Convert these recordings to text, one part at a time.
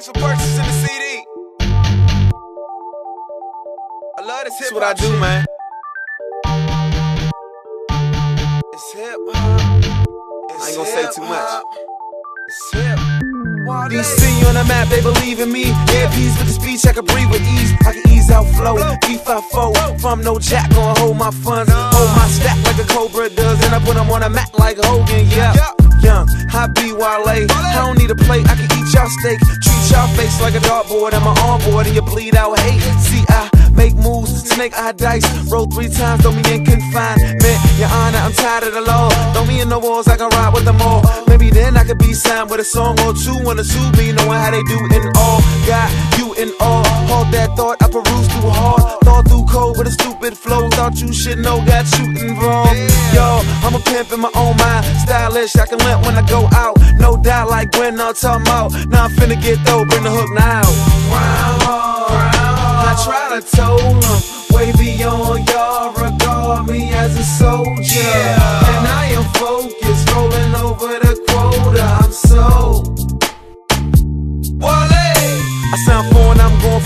Thanks for purchasing the CD. I love this hip That's what I do, man. It's hip hop. I ain't gonna say too much. It's hip. DC on the map, they believe in me. Earpiece with the speech, I can breathe with ease. I can ease out flow. B54 from no jack, gonna hold my funds. Hold my stack like a Cobra does. And I put them on a mat like Hogan, yeah. Young, I be Wale. I don't need a plate, I can eat y'all steak. Face like a dartboard and my armboard, and you bleed out hate. See, I make moves, snake eye dice. Roll three times, don't be in confinement. Your honor, I'm tired of the law. Throw me in the walls, I can ride with them all. Maybe then I could be signed with a song or two on the sue me, knowing how they do in all. Got you in all. Hold that thought, I peruse too hard. Thought through code with a stupid flow. Thought you should know, got you involved. Yo, I'm a pimp in my own mind. Stylish, I can limp when I go out. No doubt, like when I'm talking about. Now I'm finna get though, bring the hook now. Round hard, I try to told them, way beyond y'all. Regard me as a soldier.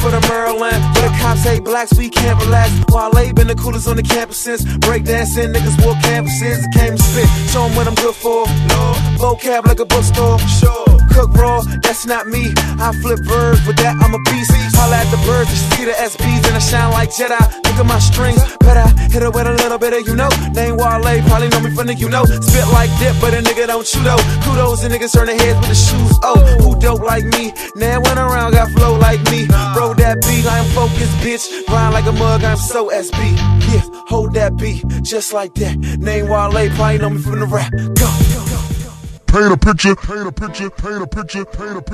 For the Maryland. Where the cops hate blacks, we can't relax. While they been the coolest on the campus since breakdancing. Niggas wore campuses, came to spit. Show 'em what I'm good for. Vocab like a bookstore. Sure. Cook raw, that's not me. I flip verbs, but that I'm a beast. Holla at the birds, you see the SBs, and I shine like Jedi. Look at my strings, but I hit it with a little bit of you know. Name Wale, probably know me from the you know. Spit like dip, but a nigga don't chew though. Kudos and niggas turn their heads with the shoes. Oh, who dope like me? Now went around, got flow like me. Bro, that beat, I'm focused, bitch. Grind like a mug, I'm so SB. Yeah, hold that beat, just like that. Name Wale, probably know me from the rap. Go. Paint a picture, paint a picture, paint a picture, paint a picture.